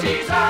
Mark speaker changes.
Speaker 1: Jesus.